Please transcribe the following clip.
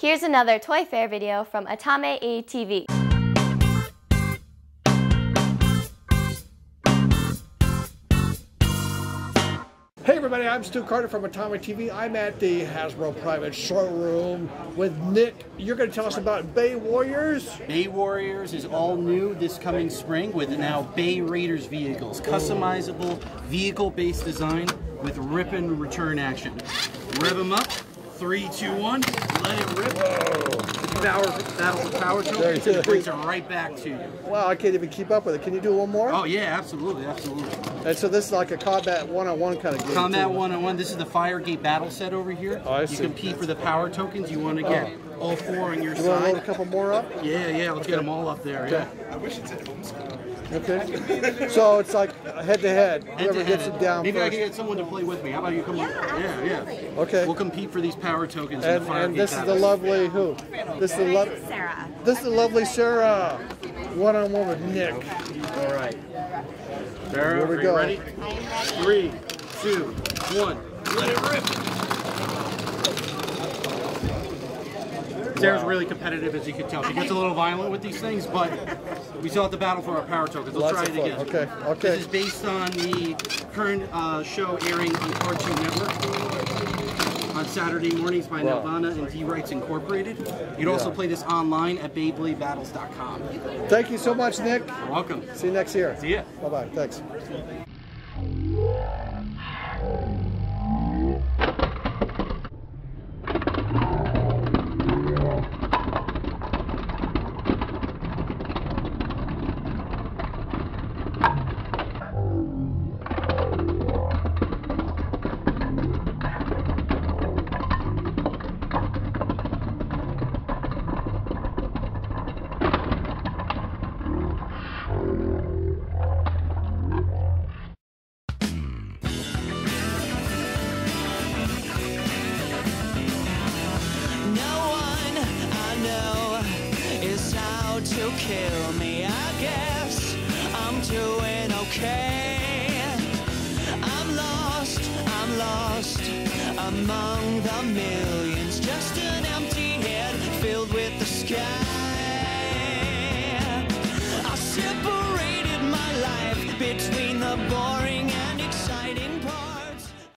Here's another Toy Fair video from Atamaii TV. Hey everybody, I'm Stu Carter from Atamaii TV. I'm at the Hasbro private showroom with Nick. You're going to tell us about Beywarriors. Bay Warriors is all new this coming spring with now Beyraiderz vehicles. Customizable vehicle-based design with rip and return action. Rev them up, three, two, one, let it rip. Power, battle of power tokens, and it brings it right back to you. Wow, I can't even keep up with it. Can you do one more? Oh yeah, absolutely, absolutely. And so this is like a combat one-on-one kind of game. Combat too. one-on-one. This is the Firegate battle set over here. Oh, I you see. compete for the power tokens. You want to get oh. all four on your You want to load a couple more up? Yeah, yeah. Let's get them all up there. Yeah. Okay. So it's like head-to-head. Head Whoever to gets it down Maybe I first. can get someone to play with me. How about you come on? Yeah, yeah. Okay. We'll compete for these power tokens in And, the Firegate and this is the lovely who? This is the lo- Sarah. This is the lovely Sarah. One-on-one with Nick. All right. Sarah, Here we are go. you ready? Three, two, one. Let it rip. Sarah's really competitive, as you can tell. She gets a little violent with these things, but we still have to battle for our power tokens. Let's Lots try it again. Okay, okay. This is based on the current uh, show airing on Cartoon Network on Saturday mornings by Wow. Nelvana and d-rights Incorporated. You can also play this online at BeybladeBattles.com. Thank you so much, Nick. You're welcome. See you next year. See ya. Bye-bye. Thanks. To kill me. I guess I'm doing okay. I'm lost, I'm lost among the millions. Just an empty head filled with the sky. I separated my life between the boring